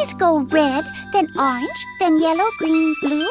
these go red, then orange, then yellow, green, blue?